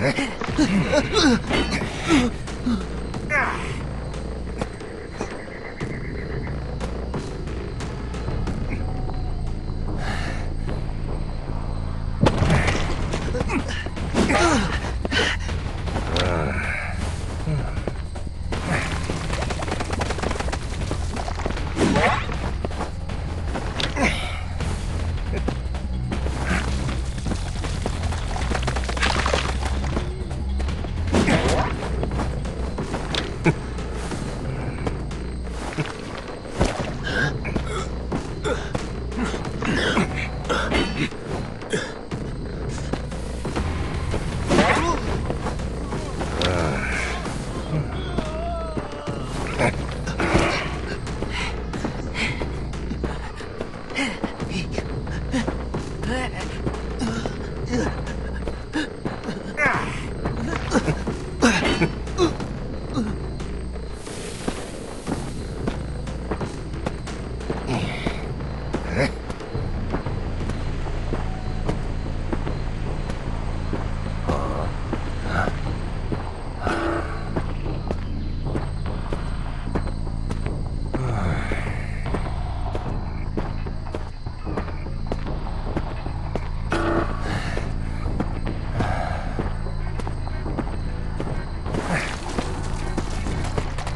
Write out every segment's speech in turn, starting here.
あっ。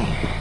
Oh.